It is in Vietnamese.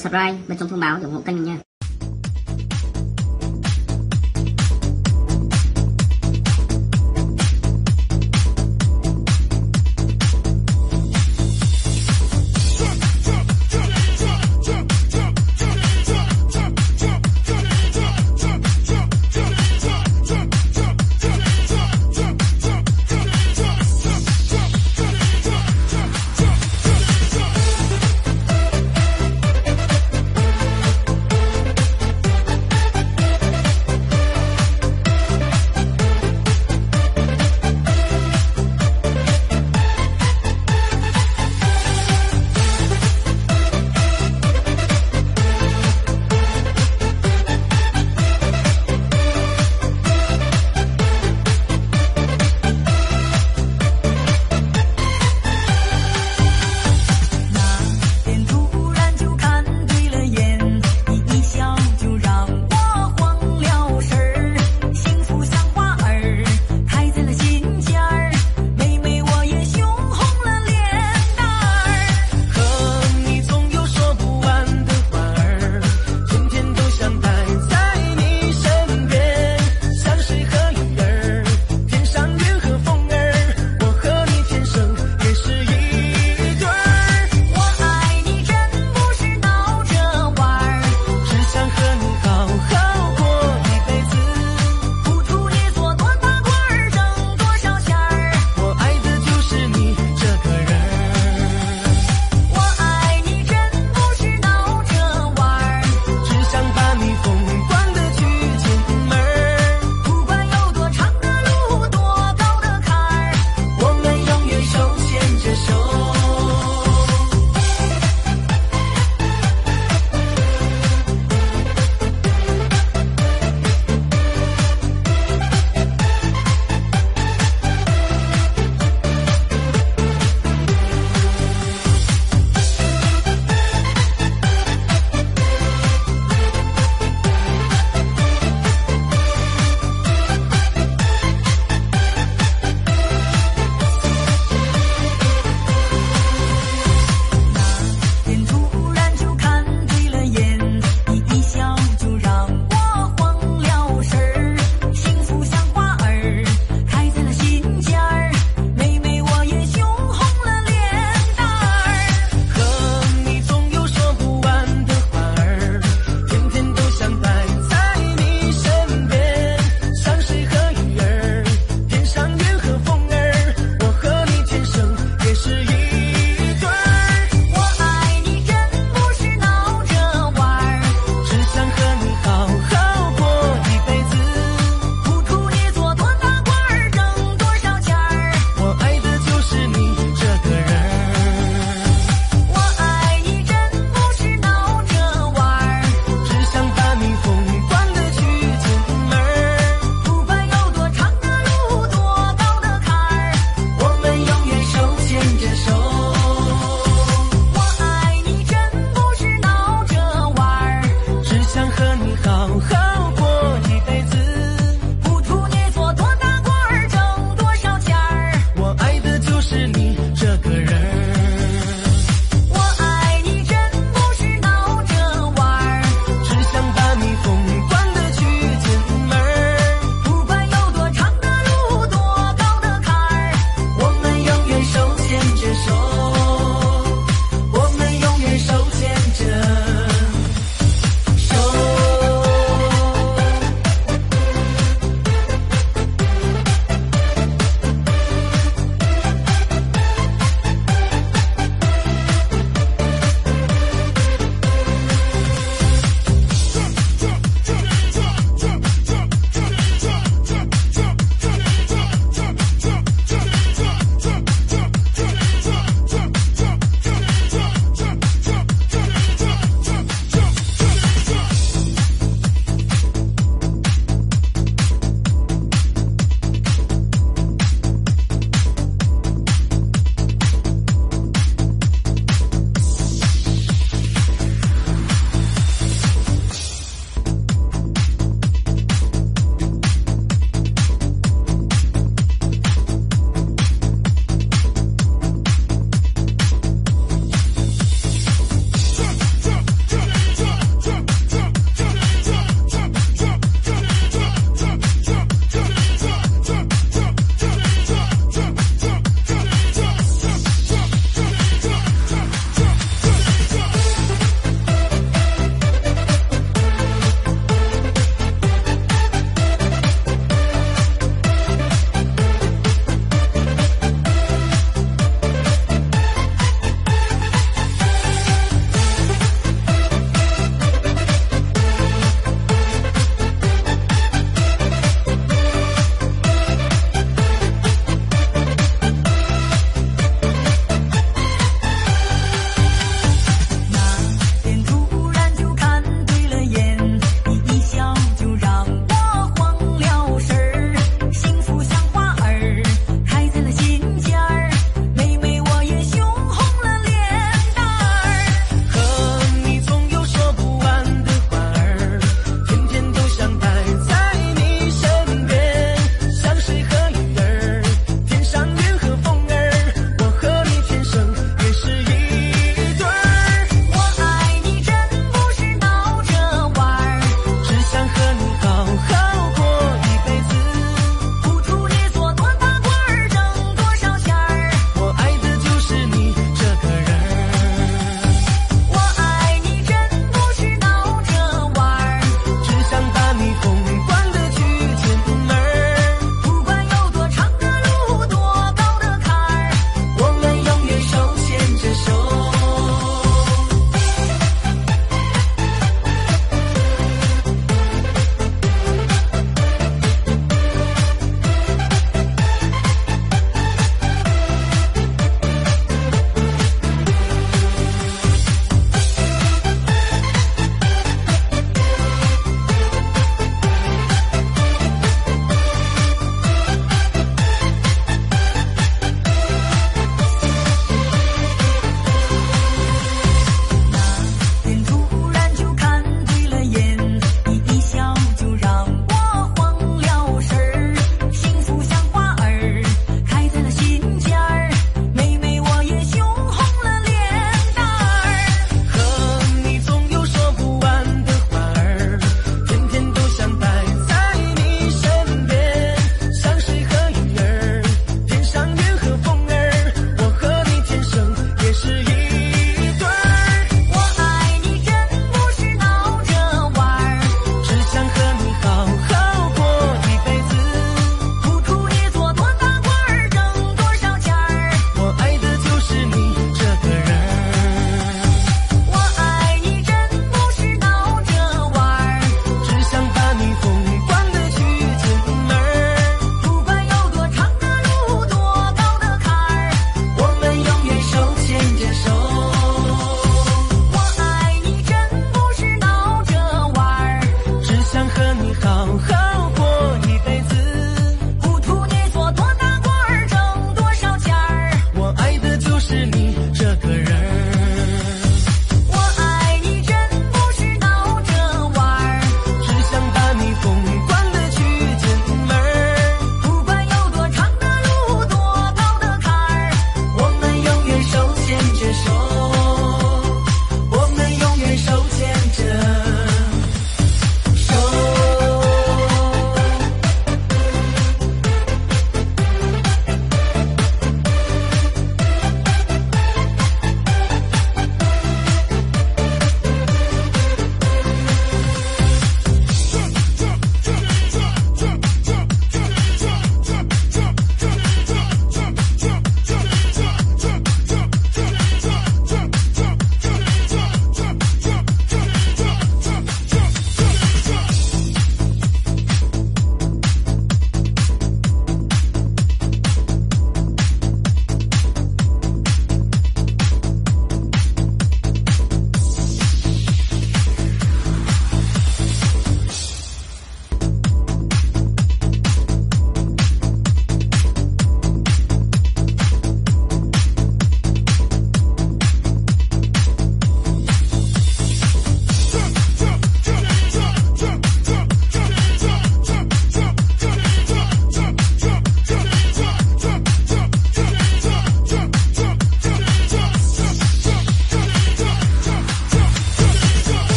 subscribe bên trong thông báo để ủng hộ kênh mình nha.